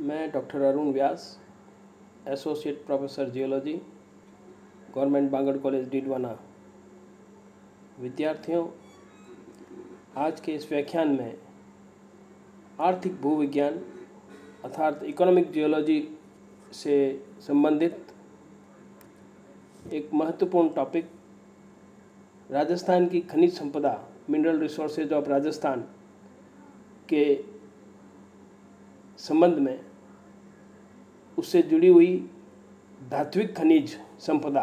मैं doctor Arun Vyas, associate professor geology, government Bangar college Didwana. विद्यार्थियों, आज के इस व्याख्यान में आर्थिक भूविज्ञान अर्थात इकोनॉमिक जियोलॉजी से संबंधित एक महत्वपूर्ण टॉपिक, राजस्थान की खनिज संपदा, मिनरल रिसोर्सेज ऑफ़ राजस्थान के संबंध में उससे जुड़ी हुई धात्विक खनिज संपदा,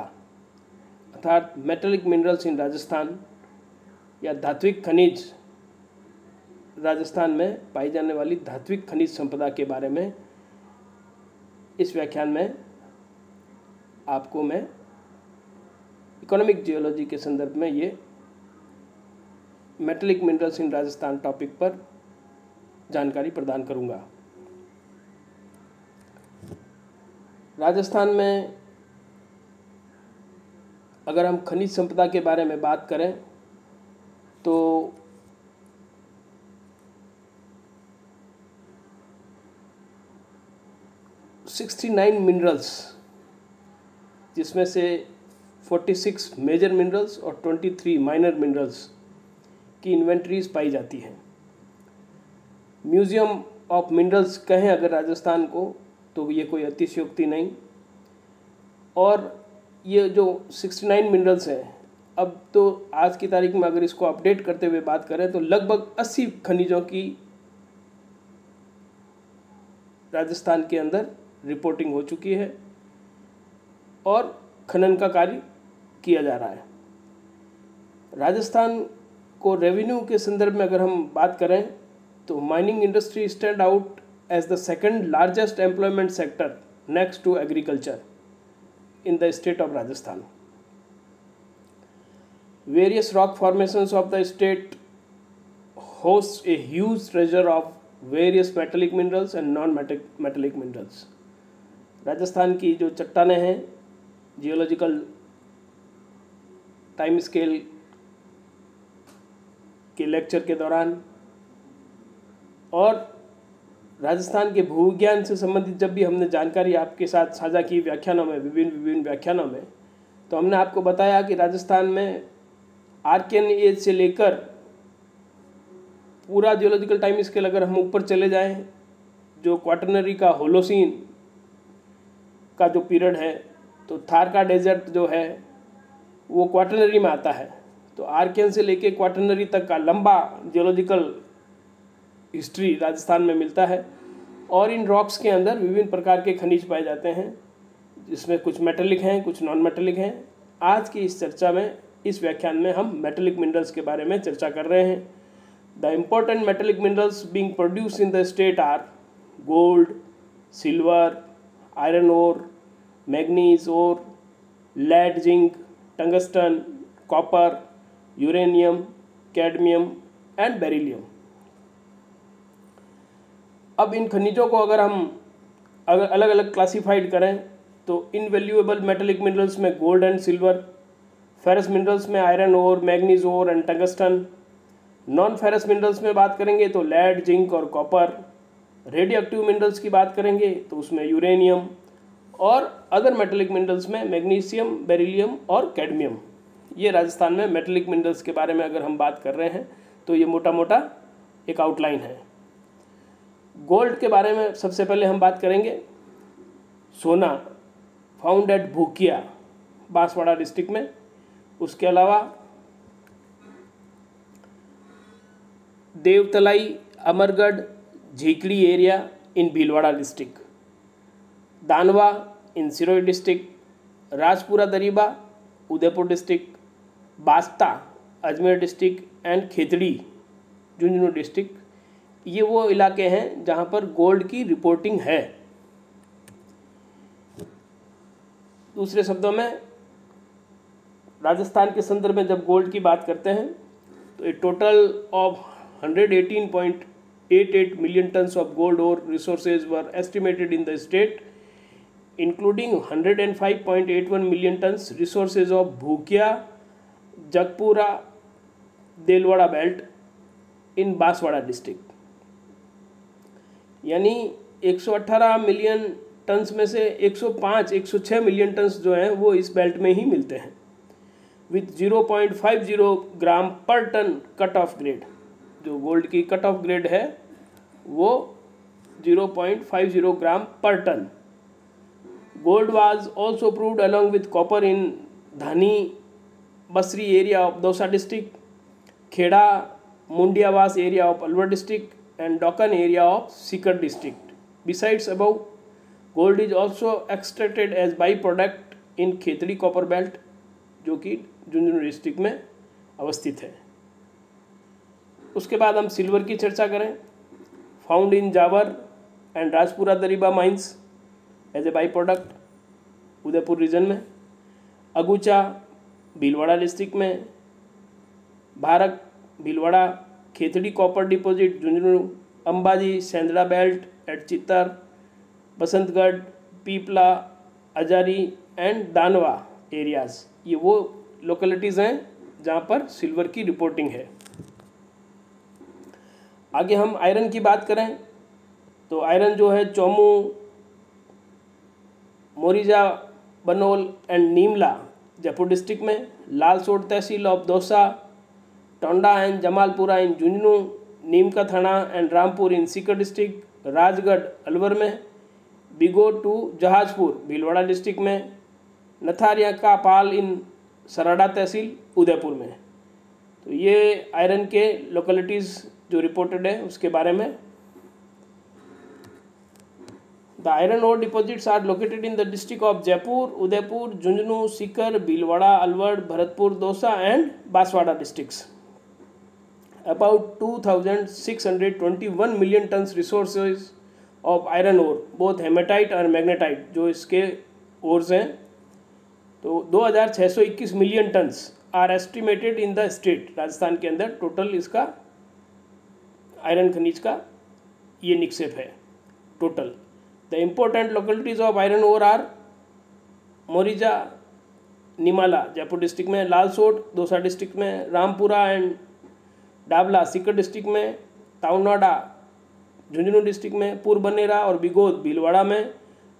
अर्थात मेटलिक मिनरल्स इन राजस्थान या धात्विक खनिज राजस्थान में पाई जाने वाली धात्विक खनिज संपदा के बारे में इस व्याख्यान में आपको मैं इकोनॉमिक जियोलॉजी के संदर्भ में ये metallic minerals in Rajasthan topic पर जानकारी प्रदान करूँगा। राजस्थान में अगर हम खनिज संपदा के बारे में बात करें तो सिक्सटी नाइन मिनरल्स, जिसमें से फोर्टी सिक्स मेजर मिनरल्स और ट्वेंटी थ्री माइनर मिनरल्स की इन्वेंट्रीज पाई जाती हैं। म्यूज़ियम ऑफ़ मिनरल्स कहें अगर राजस्थान को तो ये कोई अतिशयोक्ति नहीं। और ये जो 69 मिनरल्स हैं, अब तो आज की तारीख में अगर इसको अपडेट करते हुए बात करें तो लगभग 80 खनिजों की राजस्थान के अंदर रिपोर्टिंग हो चुकी है और खनन का कार्य किया जा रहा है। राजस्थान को रेवेन्यू के संदर्भ में अगर हम बात करें तो mining industry stand out as the second largest employment sector next to agriculture in the state of Rajasthan. Various rock formations of the state host a huge treasure of various metallic minerals and non-metallic minerals. Rajasthan की जो चट्टाने हैं geological time scale के lecture के दौरान और राजस्थान के भूविज्ञान से संबंधित जब भी हमने जानकारी आपके साथ साझा की व्याख्यानों में, विभिन्न विभिन्न व्याख्यानों में तो हमने आपको बताया कि राजस्थान में आर्कियन एज से लेकर पूरा जियोलॉजिकल टाइम स्केल अगर हम ऊपर चले जाएँ, जो क्वाटरनरी का होलोसिन का जो पीरियड है तो थार का डेजर्ट जो है, वो क्वाटरनरी में आता है। तो आर्कियन से लेके क्वाटरनरी तक का लंबा जियोलॉजिकल हिस्ट्री राजस्थान में मिलता है। और इन रॉक्स के अंदर विभिन्न प्रकार के खनिज पाए जाते हैं, जिसमें कुछ मेटलिक हैं, कुछ नॉन मेटलिक हैं। आज की इस चर्चा में, इस व्याख्यान में हम मेटलिक मिनरल्स के बारे में चर्चा कर रहे हैं। The important metallic minerals being produce in the state are gold silver iron ore manganese ore lead zinc tungsten copper uranium cadmium and beryllium अब इन खनिजों को अगर हम अगर अलग अलग क्लासिफाइड करें तो इन इनवेल्यूएबल मेटलिक मिनरल्स में gold and silver ferrous minerals में iron ore manganese ore and tungsten non ferrous minerals में बात करेंगे तो लेड जिंक और कॉपर रेडियो एक्टिव मिनरल्स की बात करेंगे तो उसमें यूरेनियम और अदर मेटलिक मिनरल्स में मैग्नीशियम बेरिलियम और कैडमियम ये राजस्थान में मेटलिक मिनरल्स के बारे में अगर हम बात कर रहे हैं तो ये मोटा मोटा एक आउटलाइन है। गोल्ड के बारे में सबसे पहले हम बात करेंगे। सोना found at Bhukia, Banswara district में। उसके अलावा, Deotalai, Amargarh, Jhikri area in Bhilwara district Danwa in Sirohi district Rajpura Dariba, Udaipur district Basta, Ajmer district and Khetri, Jhunjhunu district ये वो इलाके हैं जहाँ पर गोल्ड की रिपोर्टिंग है। दूसरे शब्दों में राजस्थान के संदर्भ में जब गोल्ड की बात करते हैं तो a total of 118.88 million tons of gold ore resources were estimated in the state including 105.81 million tons resources of Bhukia, Jagpura, Delwada belt in Banswara district यानी 118 मिलियन टन्स में से 105 106 मिलियन टन्स जो हैं, वो इस बेल्ट में ही मिलते हैं। With 0.50 gram per ton cut off grade. जो गोल्ड की कट ऑफ़ ग्रेड है, वो 0.50 gram per ton. Gold was also proved along with copper in Dhani Basri area of Dausa district, Kheda Mundiyawas area of Alwar district Dokan area of Sikar district besides above gold is also extracted as by product in Khetri copper belt जो कि Jhunjhunu district में अवस्थित है। उसके बाद हम silver की चर्चा करें। Found in Jawar and Rajpura Dariba mines as a by product Udaipur region में। अगुचा भीलवाड़ा डिस्ट्रिक्ट में। Bharat Bhilwara Khetri copper deposit Jhunjhunu Ambaji Sendra belt at Chittar Basantgarh Pipla Ajari and Danwa areas ये वो localities हैं जहाँ पर silver की reporting है आगे हम आयरन की बात करें तो आयरन जो है चौमू मोरिजा बनोल एंड नीमला जयपुर डिस्ट्रिक्ट में Lalsot tehsil of Dausa Tonda and Jamalpura in Jhunjhunu Neemka Thana and Rampur in Sikar district, Rajgarh, Alwar में, बिगो टू जहाजपुर, भीलवाड़ा डिस्ट्रिक्ट में, नथारिया का पाल इन सराडा तहसील, उदयपुर में। तो ये आयरन के लोकेलिटीज़ जो रिपोर्टेड है, उसके बारे में। The iron ore deposits are located in the district of Jaipur Udaipur Jhunjhunu Sikar, Bhilwara, Alwar, Bharatpur, Dausa and Banswara districts twenty one million tons resources of iron ore both hematite और magnetite जो इसके ores हैं। तो 2621 million tons are estimated in the state Rajasthan के अंदर total इसका iron खनिज का ये निक्षेप है total the important localities of iron ore are Morija Nimala Jaipur district में लालसोट दौसा डिस्ट्रिक्ट में रामपुरा एंड डाबला, सीकर डिस्ट्रिक्ट में ताउनाडा झुंझुनू डिस्ट्रिक्ट में, पूर्बनेरा और बिगोद, भीलवाड़ा में,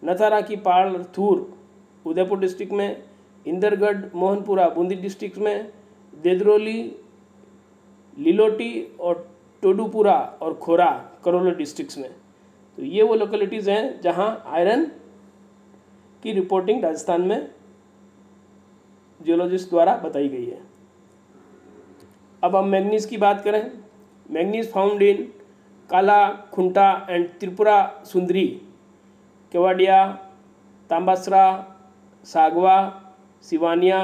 नथारा की पाल, थूर, उदयपुर डिस्ट्रिक्ट में, इंदरगढ़, मोहनपुरा, बूंदी डिस्ट्रिक्ट में, देदरोली, लिलोटी और टोडूपुरा और खोरा, करोली डिस्ट्रिक्ट्स में। तो ये वो लोकेलिटीज़ हैं जहाँ आयरन की रिपोर्टिंग राजस्थान में जियोलॉजिस्ट द्वारा बताई गई है। अब हम मैग्नीज की बात करें मैग्नीज फाउंड इन काला, Khunta and Tripura Sundari, Kewadia, Tambasara, Sagwa, Siwania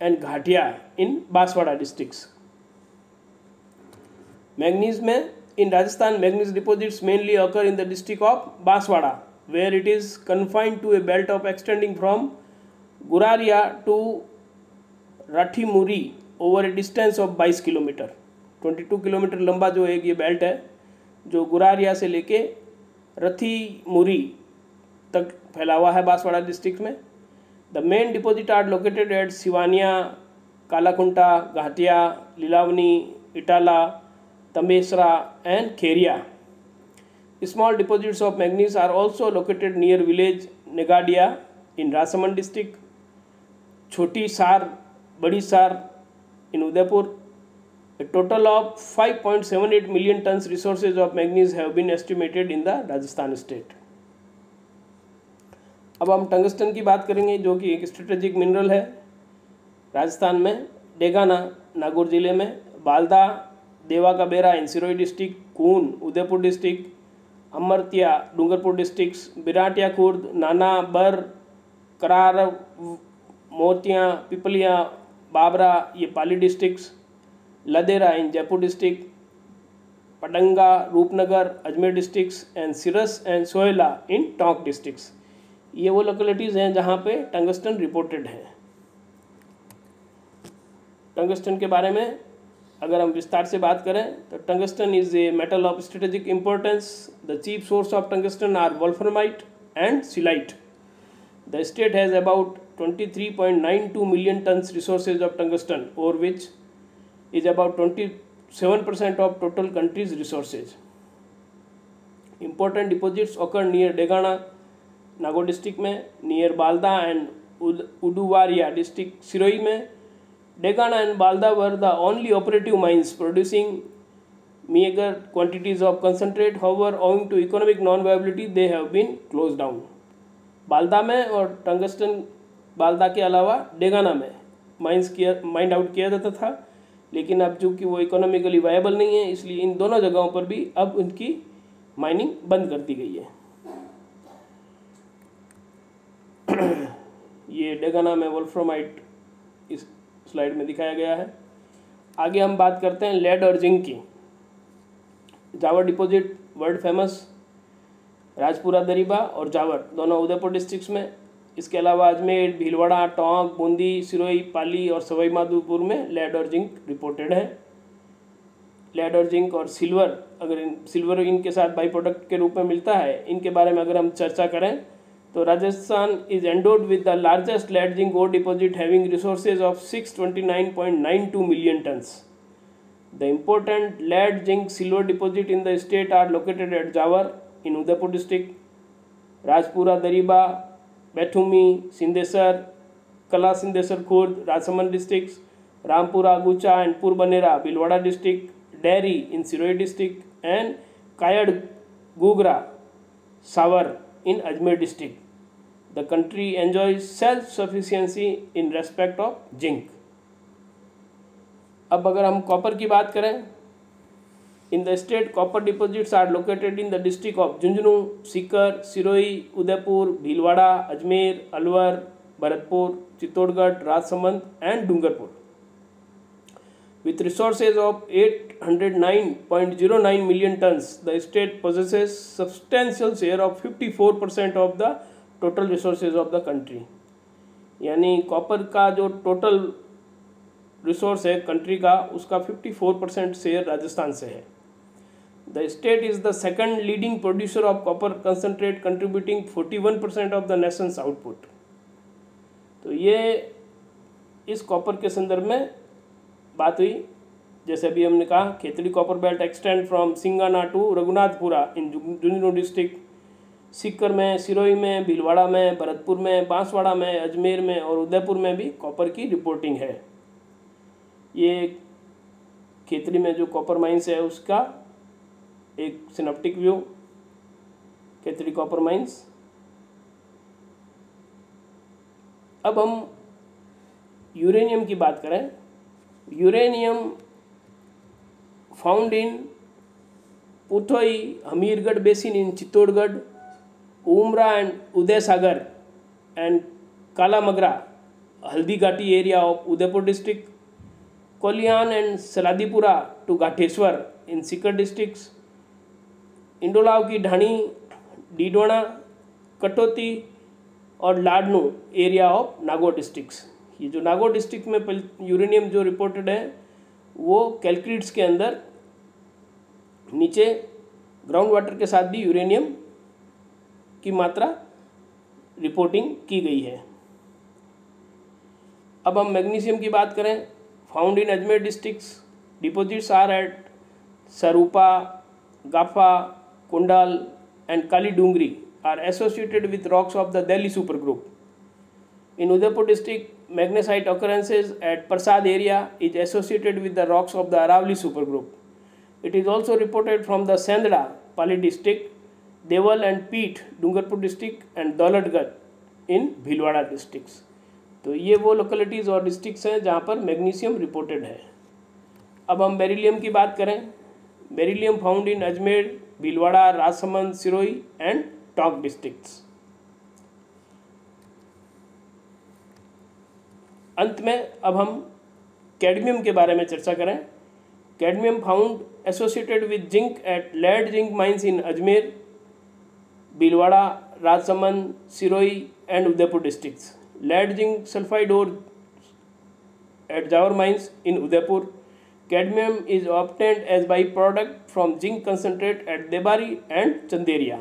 and Ghatia in Banswara districts manganese में in Rajasthan manganese deposits mainly occur in the district of Banswara where it is confined to a belt of extending from Guraria to Rathimuri over a distance of 22 kilometre. 22 kilometre लंबा जो एक ये belt है, जो गुरारिया से लेके रथी मुरी तक फैला हुआ है बांसवाड़ा डिस्ट्रिक्ट में। The main deposit are located at Sivaniya Kalakunta Ghatiya Lilavani Itala Tamesra and Kheriya small deposits of manganese are also located near village Negadia in Rajsamand district Chhoti Sar, Badi सार इन Udaipur, A total of 5.78 million tons resources of manganese have been estimated in the Rajasthan state. अब हम tungsten की बात करेंगे, जो कि एक strategic mineral है राजस्थान में, डेगाना, नागौर ज़िले में, बालदा, देवा का Bera in Sirohi district Kun, Udaipur district Amartiya, Dungarpur district Biratiya Khurd, Nana, Bar, Karar, Motiyan, Pipliya Babra, ये Pali districts Ladera in Jaipur district Padanga Roopnagar, Ajmer districts and Siras and Sohela in Tonk districts ये वो localities हैं जहाँ पे tungsten reported है। Tungsten के बारे में अगर हम विस्तार से बात करें तो tungsten is a metal of strategic importance the chief source of tungsten are wolframite and scheelite the state has about 23.92 million tons resources of tungsten over which is about 27% of total country's resources. important deposits occur near Degana, Nagaur district में near Balda and Uduwaria district Siroi में Degana and Balda were the only operative mines producing meager quantities of concentrate. However, owing to economic non-viability, they have been closed down. Balda में और tungsten Balda के अलावा डेगाना में mines किया, mind out किया जाता था, लेकिन अब चूँकि वो इकोनॉमिकली वायबल नहीं है, इसलिए इन दोनों जगहों पर भी अब उनकी माइनिंग बंद कर दी गई है। ये डेगाना में वोल्फ्रोमाइट इस स्लाइड में दिखाया गया है। आगे हम बात करते हैं लेड और जिंक की। Jawar deposit world famous Rajpura, Dariba और जावर, दोनों उदयपुर डिस्ट्रिक्ट्स में इसके अलावा अजमेर भीलवाड़ा, टोंक, बूंदी, सिरोही, पाली और सवाई माधोपुर में लेड और जिंक रिपोर्टेड है। लेड और जिंक और सिल्वर अगर इन सिल्वर इनके साथ बाई प्रोडक्ट के रूप में मिलता है, इनके बारे में अगर हम चर्चा करें तो Rajasthan is endowed with the largest lead zinc ore deposit having resources of 629.92 million tons the important lead zinc silver deposit in the state are located at Jawar in Udaipur district Rajpura Dariba Baithumi Sindhesar Kala Sindhesar Khurd, Rajsamand district Rampura Gucha and Purbanera Bhilwara district Deri in Sirohi district and Kayad Gugra Sawar, in Ajmer district the country enjoy self sufficiency in respect of zinc अब अगर हम copper की बात करें In the state, copper deposits are located in the district of Junjunu, Sikar, Siroi, Udaipur, Bhilwada, Ajmer, Alwar, Bharatpur, Chittorgarh, Rajsamand and Dungarpur. With resources of 809.09 million tons, the state possesses substantial share of 54% of the total resources of the country. यानी copper का जो total resource है country का उसका 54 percent share Rajasthan से है The state is the second leading producer of copper, concentrate contributing 41% of the nation's output. तो ये इस कॉपर के संदर्भ में बात हुई जैसे अभी हमने कहा Khetri copper belt extend from Singhana to Raghunathpura in Jhunjhunu district Sikar में, सिरोही में, भीलवाड़ा में, भरतपुर में, बांसवाड़ा में, अजमेर में और उदयपुर में भी कॉपर की रिपोर्टिंग है ये खेतड़ी में जो कॉपर माइंस है, उसका एक synoptic view Khetri copper mines अब हम यूरेनियम की बात करें। Uranium found in Puthoi Hamirgarh basin in Chittorgarh Umra and Uday Sagar and Kalamagra Haldi Ghati area of Udaipur district Koliyan and Saladipura to Ghateshwar in Sikar districts Indolav की ढाणी डीडोना कटौती और Ladnu area of Nagaur districts ये जो Nagaur district में uranium जो reported है, वो कैलक्रीट्स के अंदर नीचे ग्राउंड वाटर के साथ भी यूरेनियम की मात्रा रिपोर्टिंग की गई है। अब हम मैग्नीशियम की बात करें found in Ajmer districts deposits are at Sarupa Gafa Kundal and Kali Dungri are associated with rocks of the Delhi supergroup. In Udaipur district, magnesite occurrences at Prasad area is associated with the rocks of the Aravali supergroup. It is also reported from the Sandra, Pali district, Deval and Peet, Dungarpur district and Daulatgarh in Bhilwara districts. तो ये वो localities और districts हैं जहाँ पर magnesium reported है अब हम बेरिलियम की बात करें beryllium found in Ajmer Bhilwara Rajsamand, Sirohi and Tonk districts अंत में अब हम कैडमियम के बारे में चर्चा करें। Cadmium found associated with zinc at lead zinc mines in Ajmer Bhilwara Rajsamand, Sirohi and Udaipur districts lead zinc sulphide ore at Jawar mines in Udaipur Cadmium is obtained as byproduct from zinc concentrate at Debari and Chanderia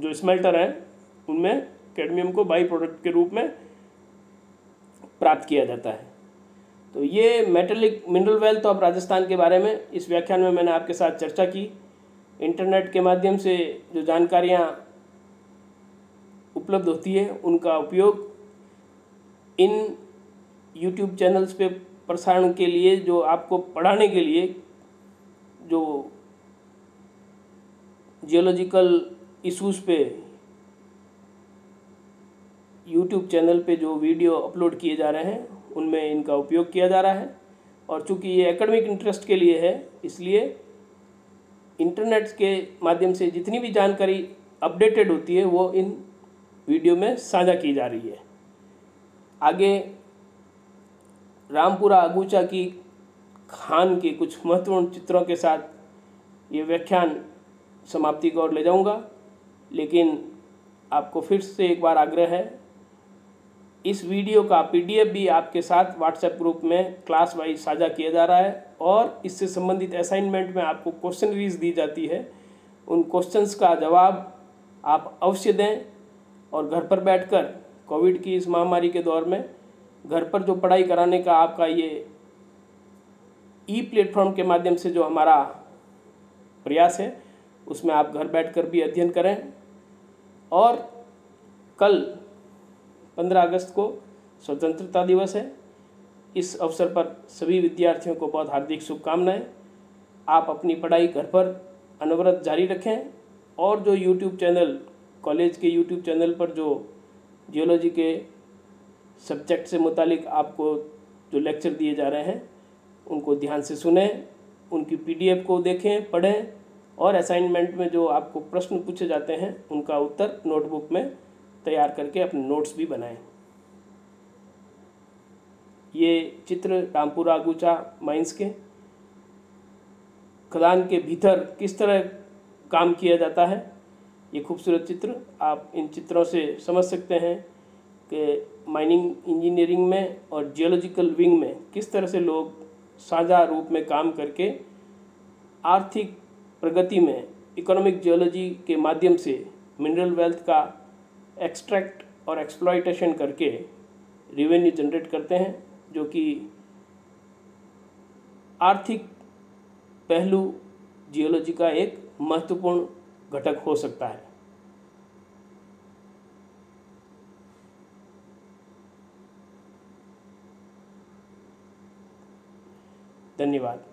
जो smelter हैं, उनमें cadmium को by product के रूप में प्राप्त किया जाता है। तो ये metallic mineral wealth of Rajasthan के बारे में इस व्याख्यान में मैंने आपके साथ चर्चा की। इंटरनेट के माध्यम से जो जानकारियाँ उपलब्ध होती है, उनका उपयोग इन यूट्यूब चैनल्स पे प्रसारण के लिए, जो आपको पढ़ाने के लिए, जो जियोलॉजिकल इश्यूज़ पे यूट्यूब चैनल पे जो वीडियो अपलोड किए जा रहे हैं, उनमें इनका उपयोग किया जा रहा है। और चूँकि ये एकेडमिक इंटरेस्ट के लिए है, इसलिए इंटरनेट के माध्यम से जितनी भी जानकारी अपडेटेड होती है, वो इन वीडियो में साझा की जा रही है। आगे रामपुरा अगूचा की खान के कुछ महत्वपूर्ण चित्रों के साथ ये व्याख्यान समाप्ति की ओर ले जाऊँगा। लेकिन आपको फिर से एक बार आग्रह है, इस वीडियो का पीडीएफ भी आपके साथ व्हाट्सएप ग्रुप में क्लास वाइज साझा किया जा रहा है और इससे संबंधित असाइनमेंट में आपको क्वेश्चनरीज दी जाती है। उन क्वेश्चंस का जवाब आप अवश्य दें और घर पर बैठकर कोविड की इस महामारी के दौर में घर पर जो पढ़ाई कराने का आपका ये ई प्लेटफॉर्म के माध्यम से जो हमारा प्रयास है, उसमें आप घर बैठकर भी अध्ययन करें। और कल पंद्रह अगस्त को स्वतंत्रता दिवस है। इस अवसर पर सभी विद्यार्थियों को बहुत हार्दिक शुभकामनाएँ। आप अपनी पढ़ाई घर पर अनवरत जारी रखें और जो यूट्यूब चैनल, कॉलेज के यूट्यूब चैनल पर जो जियोलॉजी के सब्जेक्ट से मुतालिक आपको जो लेक्चर दिए जा रहे हैं, उनको ध्यान से सुने, उनकी पीडीएफ को देखें, पढ़ें और असाइनमेंट में जो आपको प्रश्न पूछे जाते हैं, उनका उत्तर नोटबुक में तैयार करके अपने नोट्स भी बनाएँ। ये चित्र रामपुरा आगूचा माइंस के। खदान के भीतर किस तरह काम किया जाता है, ये खूबसूरत चित्र, आप इन चित्रों से समझ सकते हैं कि माइनिंग इंजीनियरिंग में और जियोलॉजिकल विंग में किस तरह से लोग साझा रूप में काम करके आर्थिक प्रगति में इकोनॉमिक जियोलॉजी के माध्यम से मिनरल वेल्थ का एक्सट्रैक्ट और एक्सप्लॉयटेशन करके रिवेन्यू जनरेट करते हैं, जो कि आर्थिक पहलू जियोलॉजी का एक महत्वपूर्ण घटक हो सकता है। धन्यवाद।